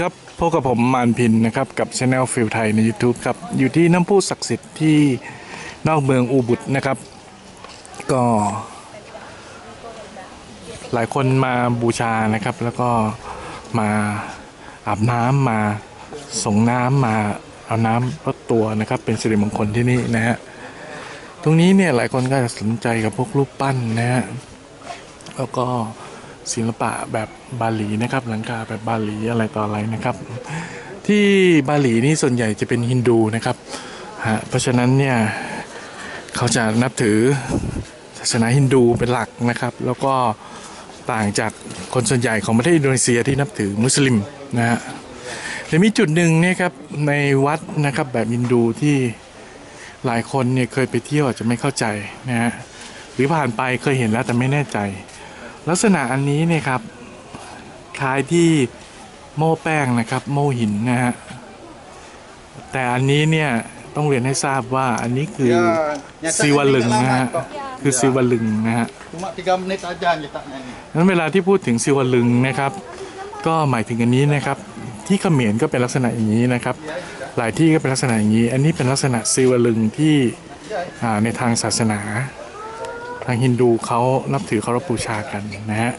ครับพบกับผมมานพินนะครับกับช anel ฟิลไทยใน YouTube ครับอยู่ที่น้ำพุศักดิ์สิทธิ์ที่นอกเมืองอูบุตนะครับ ก็ หลายคนมาบูชานะครับ แล้วก็มาอาบน้ำมาส่งน้ำมาเอาน้ำรดตัวนะครับ เป็นสิริมงคลที่นี่นะฮะตรงนี้เนี่ยหลายคนก็จะสนใจกับพวกรูปปั้นนะฮะแล้วก็ ศิลปะแบบบาหลีนะครับ หลังคาแบบบาหลีอะไรต่ออะไรนะครับ ที่บาหลีนี่ส่วนใหญ่จะเป็นฮินดูนะครับฮะเพราะฉะนั้นเนี่ยเขาจะนับถือศาสนาฮินดูเป็นหลักนะครับ แล้วก็ต่างจากคนส่วนใหญ่ของประเทศอินโดนีเซียที่นับถือมุสลิมนะฮะแต่มีจุดหนึ่งเนี่ยครับในวัดนะครับแบบฮินดูที่หลายคนเนี่ยเคยไปเที่ยวอาจจะไม่เข้าใจนะฮะหรือผ่านไปเคยเห็นแล้วแต่ไม่แน่ใจ ลักษณะอันนี้เนี่ยครับคล้ายที่โม่แป้งนะครับ โม่หินนะฮะแต่อันนี้เนี่ยต้องเรียนให้ทราบว่าอันนี้คือ Ya, nyetak ซีวลึง ni tak นะ lama ฮะ kok. คือซีวลึงนะฮะ Cuma 3 menit aja nyetaknya ni. นั้นเวลาที่พูดถึงซีวลึงนะครับ ก็หมายถึงอันนี้นะครับ ที่เขมรก็เป็นลักษณะอย่างนี้นะครับ หลายที่ก็เป็นลักษณะอย่างนี้ อันนี้เป็นลักษณะซีวลึงที่อ่าในทางศาสนา ทางฮินดูเขานับถือเคารพบูชากันนะฮะ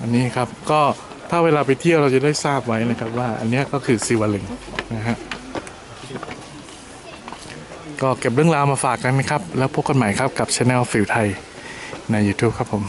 อันนี้ครับก็ถ้าเวลาไปเที่ยวเราจะได้ทราบไว้นะครับว่าอันนี้ก็คือซีวลึงนะฮะก็เก็บเรื่องราวมาฝากกันนะครับ แล้วพบกันใหม่ครับกับช anel ฟิลไทยใน YouTube ครับผม